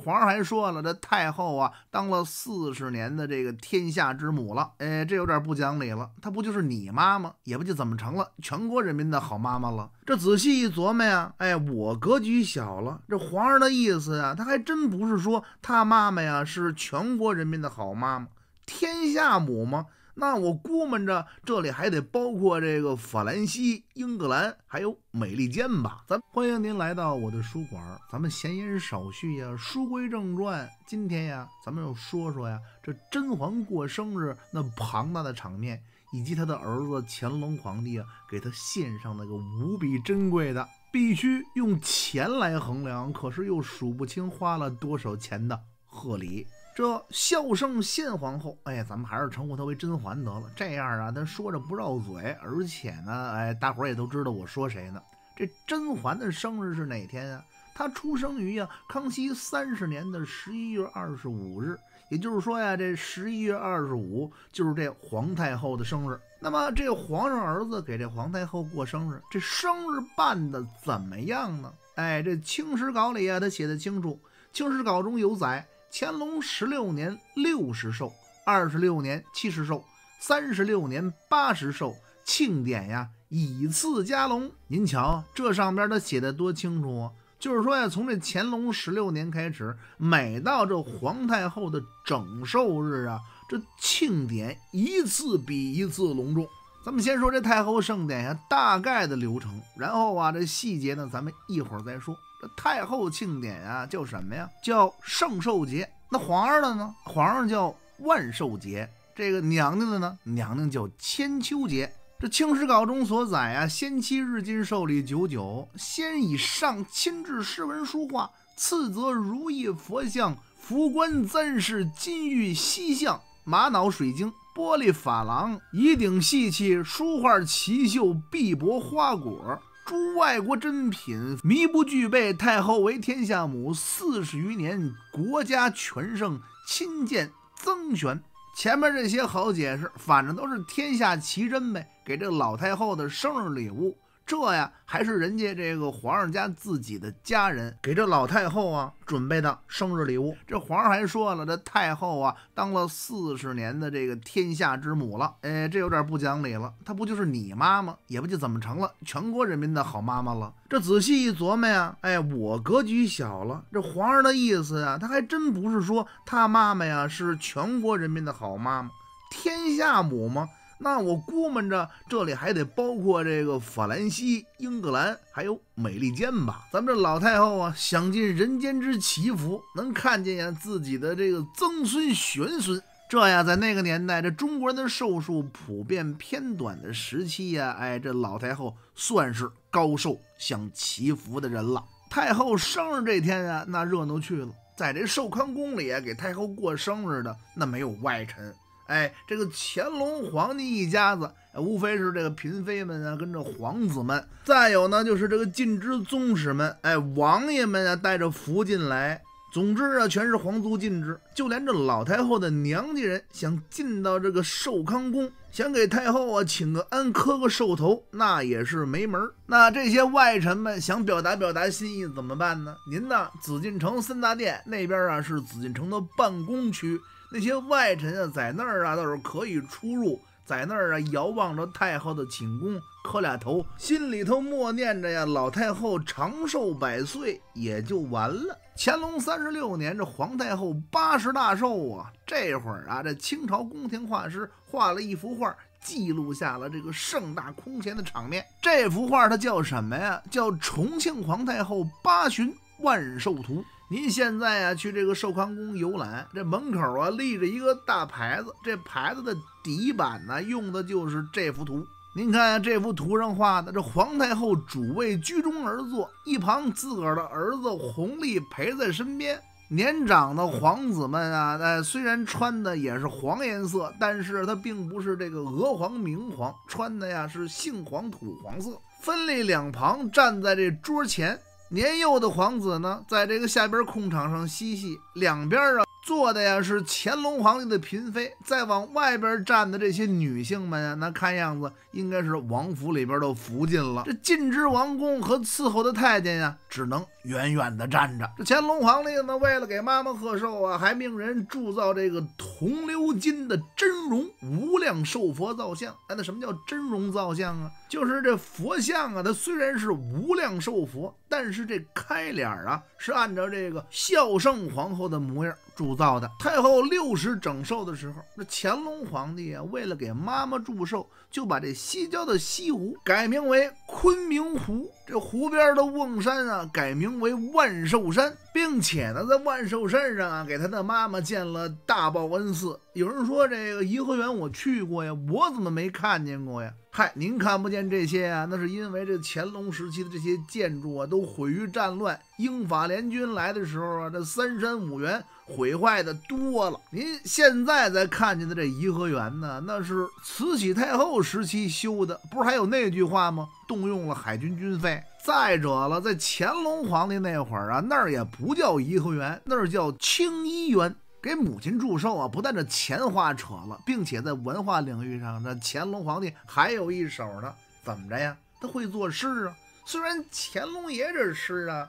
皇上还说了，这太后啊，当了四十年的这个天下之母了，哎，这有点不讲理了。她不就是你妈吗？也不就怎么成了全国人民的好妈妈了？这仔细一琢磨呀，哎，我格局小了。这皇上的意思呀，他还真不是说他妈妈呀是全国人民的好妈妈，天下母吗？那我估摸着这里还得包括这个法兰西、英格兰，还有美利坚吧。咱欢迎您来到我的书馆，咱们闲言少叙呀，书归正传。今天呀，咱们要说说呀，这甄嬛过生日那庞大的场面，以及他的儿子乾隆皇帝啊，给他献上那个无比珍贵的，必须用钱来衡量，可是又数不清花了多少钱的贺礼。这孝圣献皇后，哎，咱们还是称呼她为甄嬛得了。这样啊，她说着不绕嘴，而且呢，哎，大伙儿也都知道我说谁呢。这甄嬛的生日是哪天啊？她出生于呀康熙三十年的十一月二十五日，也就是说呀，这十一月二十五就是这皇太后的生日。那么这皇上儿子给这皇太后过生日，这生日办的怎么样呢？哎，这《清史稿》里啊，他写的清楚，《清史稿》中有载。乾隆十六年六十寿，二十六年七十寿，三十六年八十寿，庆典呀以次加隆。您瞧，这上边他写的多清楚啊！就是说呀，从这乾隆十六年开始，每到这皇太后的整寿日啊，这庆典一次比一次隆重。咱们先说这太后盛典呀，大概的流程，然后啊，这细节呢，咱们一会儿再说。这太后庆典啊，叫什么呀？叫圣寿节。那皇上的呢？皇上叫万寿节。这个娘娘的呢？娘娘叫千秋节。这《清史稿》中所载啊，先期日金寿礼九九，先以上亲制诗文书画，次则如意佛像、福冠簪饰、金玉犀象、玛瑙水晶、玻璃珐琅、仪顶细器、书画奇绣、碧帛花果。诸外国珍品靡不具备，太后为天下母四十余年，国家全盛，亲见曾玄。前面这些好解释，反正都是天下奇珍呗，给这老太后的生日礼物。这呀，还是人家这个皇上家自己的家人给这老太后啊准备的生日礼物。这皇上还说了，这太后啊当了四十年的这个天下之母了，哎，这有点不讲理了。她不就是你妈吗？也不就怎么成了全国人民的好妈妈了？这仔细一琢磨呀，哎，我格局小了。这皇上的意思呀，他还真不是说他妈妈呀是全国人民的好妈妈，天下母吗？那我估摸着这里还得包括这个法兰西、英格兰，还有美利坚吧。咱们这老太后啊，享尽人间之祈福，能看见呀自己的这个曾孙玄孙。这呀，在那个年代，这中国人的寿数普遍偏短的时期呀，哎，这老太后算是高寿享祈福的人了。太后生日这天啊，那热闹去了，在这寿康宫里啊，给太后过生日的那没有外臣。哎，这个乾隆皇帝一家子，无非是这个嫔妃们啊，跟着皇子们，再有呢，就是这个禁之宗室们，哎，王爷们啊，带着福进来。总之啊，全是皇族禁制，就连这老太后的娘家人想进到这个寿康宫，想给太后啊请个安、磕个寿头，那也是没门那这些外臣们想表达表达心意怎么办呢？您呢，紫禁城三大殿那边啊是紫禁城的办公区。那些外臣啊，在那儿啊倒是可以出入，在那儿啊遥望着太后的寝宫，磕俩头，心里头默念着呀，老太后长寿百岁，也就完了。乾隆三十六年，这皇太后八十大寿啊，这会儿啊，这清朝宫廷画师画了一幅画，记录下了这个盛大空前的场面。这幅画它叫什么呀？叫《重庆皇太后八旬万寿图》。您现在啊去这个寿康宫游览，这门口啊立着一个大牌子，这牌子的底板呢用的就是这幅图。您看这幅图上画的，这皇太后主位居中而坐，一旁自个儿的儿子弘历陪在身边。年长的皇子们啊，哎，虽然穿的也是黄颜色，但是他并不是这个鹅黄明黄，穿的呀是杏黄土黄色。分立两旁站在这桌前。年幼的皇子呢，在这个下边空场上嬉戏，两边啊坐的呀是乾隆皇帝的嫔妃，再往外边站的这些女性们呀，那看样子应该是王府里边的福晋了。这进之王宫和伺候的太监呀，只能远远的站着。这乾隆皇帝呢，为了给妈妈贺寿啊，还命人铸造这个铜鎏金的真容无量寿佛造像。哎，那什么叫真容造像啊？就是这佛像啊，它虽然是无量寿佛，但是这开脸啊，是按照这个孝圣皇后的模样。铸造的太后六十整寿的时候，那乾隆皇帝啊，为了给妈妈祝寿，就把这西郊的西湖改名为昆明湖，这湖边的瓮山啊，改名为万寿山，并且呢，在万寿山上啊，给他的妈妈建了大报恩寺。有人说这个颐和园我去过呀，我怎么没看见过呀？嗨，您看不见这些啊，那是因为这乾隆时期的这些建筑啊，都毁于战乱。英法联军来的时候啊，这三山五园毁坏的多了。您现在在看见的这颐和园呢，那是慈禧太后时期修的，不是还有那句话吗？动用了海军军费。再者了，在乾隆皇帝那会儿啊，那儿也不叫颐和园，那儿叫清漪园。给母亲祝寿啊，不但这钱花扯了，并且在文化领域上，这乾隆皇帝还有一手呢。怎么着呀？他会作诗啊。虽然乾隆爷这诗啊，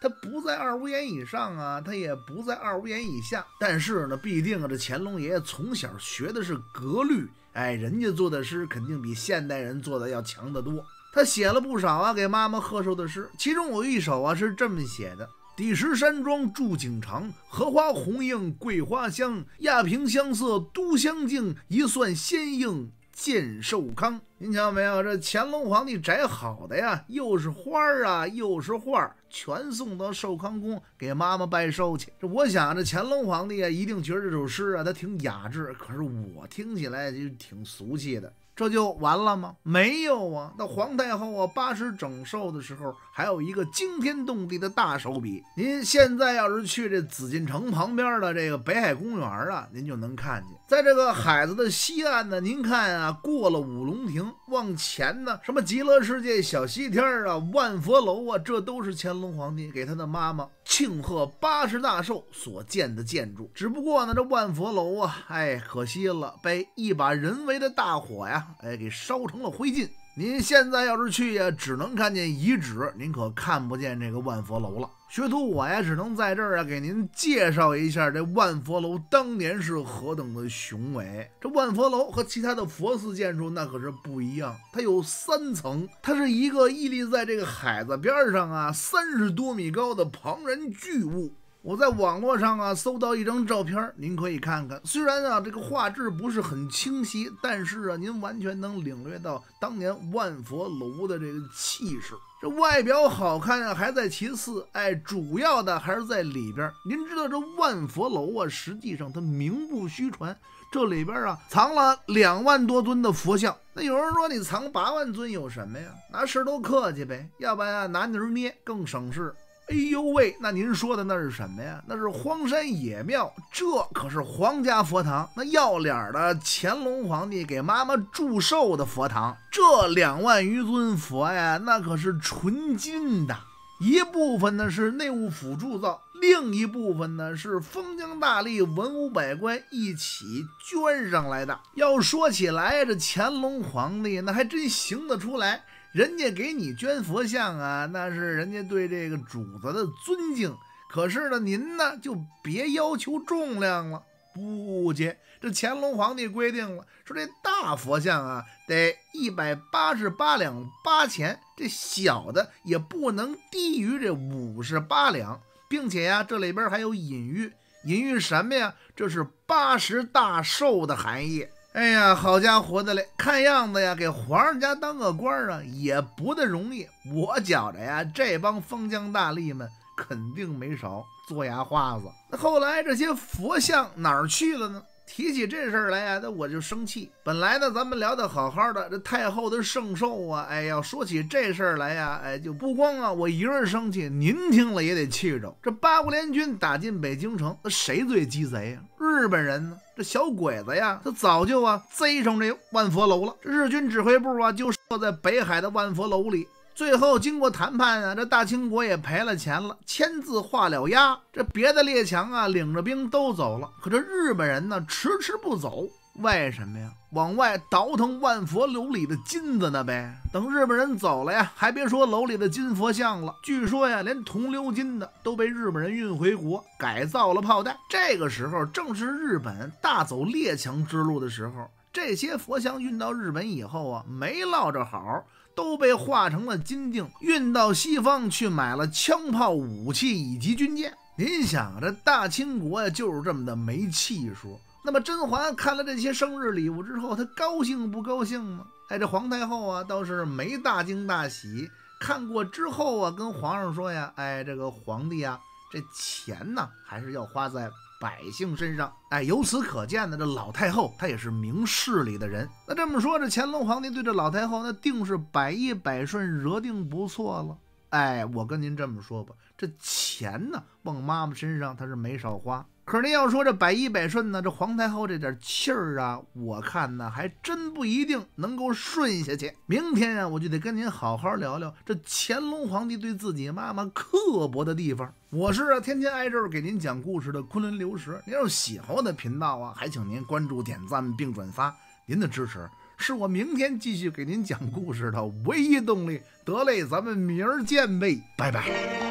他不在二五言以上啊，他也不在二五言以下，但是呢，必定啊，这乾隆爷从小学的是格律，哎，人家做的诗肯定比现代人做的要强得多。他写了不少啊，给妈妈贺寿的诗，其中有一首啊是这么写的。第十山庄住景长，荷花红映桂花香，亚平香色都相敬，一算仙应见寿康。您瞧没有，这乾隆皇帝摘好的呀，又是花儿啊，又是画儿，全送到寿康宫给妈妈拜寿去。这我想，这乾隆皇帝啊，一定觉得这首诗啊，他挺雅致，可是我听起来就挺俗气的。这就完了吗？没有啊！那皇太后啊，八十整寿的时候，还有一个惊天动地的大手笔。您现在要是去这紫禁城旁边的这个北海公园啊，您就能看见，在这个海子的西岸呢，您看啊，过了五龙亭，往前呢，什么极乐世界、小西天啊、万佛楼啊，这都是乾隆皇帝给他的妈妈庆贺八十大寿所建的建筑。只不过呢，这万佛楼啊，哎，可惜了，被一把人为的大火呀。哎，给烧成了灰烬。您现在要是去呀，只能看见遗址，您可看不见这个万佛楼了。学徒我呀，只能在这儿啊，给您介绍一下这万佛楼当年是何等的雄伟。这万佛楼和其他的佛寺建筑那可是不一样，它有三层，它是一个屹立在这个海子边上啊，三十多米高的庞然巨物。我在网络上啊搜到一张照片，您可以看看。虽然啊这个画质不是很清晰，但是啊您完全能领略到当年万佛楼的这个气势。这外表好看啊还在其次，哎，主要的还是在里边。您知道这万佛楼啊，实际上它名不虚传，这里边啊藏了两万多尊的佛像。那有人说你藏八万尊有什么呀？拿石头刻去呗，要不然啊拿泥捏更省事。哎呦喂，那您说的那是什么呀？那是荒山野庙，这可是皇家佛堂，那要脸的乾隆皇帝给妈妈祝寿的佛堂。这两万余尊佛呀，那可是纯金的，一部分呢是内务府铸造，另一部分呢是封疆大吏、文武百官一起捐上来的。要说起来，这乾隆皇帝那还真行得出来。人家给你捐佛像啊，那是人家对这个主子的尊敬。可是呢，您呢就别要求重量了。不接，这乾隆皇帝规定了，说这大佛像啊得一百八十八两八钱，这小的也不能低于这五十八两，并且呀，这里边还有隐喻，隐喻什么呀？这是八十大寿的含义。哎呀，好家伙的嘞！看样子呀，给皇上家当个官啊，也不大容易。我觉着呀，这帮封疆大吏们肯定没少做牙花子。那后来这些佛像哪儿去了呢？提起这事儿来呀，那我就生气。本来呢，咱们聊得好好的，这太后的圣寿啊，哎呀，说起这事儿来呀，哎，就不光啊我一人生气，您听了也得气着。这八国联军打进北京城，那谁最鸡贼呀？日本人呢？这小鬼子呀，他早就啊贼上这万佛楼了。这日军指挥部啊，就设在北海的万佛楼里。最后经过谈判啊，这大清国也赔了钱了，签字画了押。这别的列强啊，领着兵都走了，可这日本人呢，迟迟不走。为什么呀？往外倒腾万佛楼里的金子呢呗。等日本人走了呀，还别说楼里的金佛像了，据说呀，连铜鎏金的都被日本人运回国，改造了炮弹。这个时候正是日本大走列强之路的时候，这些佛像运到日本以后啊，没落着好，都被化成了金锭，运到西方去买了枪炮、武器以及军舰。您想，这大清国呀，就是这么的没气数。那么甄嬛看了这些生日礼物之后，她高兴不高兴吗？哎，这皇太后啊，倒是没大惊大喜。看过之后啊，跟皇上说呀：“哎，这个皇帝啊，这钱呢，还是要花在百姓身上。”哎，由此可见呢，这老太后她也是明事理的人。那这么说，这乾隆皇帝对这老太后那定是百依百顺，惹定不错了。哎，我跟您这么说吧，这钱呢，往妈妈身上她是没少花。可是您要说这百依百顺呢，这皇太后这点气儿啊，我看呢还真不一定能够顺下去。明天啊，我就得跟您好好聊聊这乾隆皇帝对自己妈妈刻薄的地方。我是啊，天天挨这儿给您讲故事的昆仑流石。您要是喜欢我的频道啊，还请您关注、点赞并转发。您的支持是我明天继续给您讲故事的唯一动力。得嘞，咱们明儿见呗，拜拜。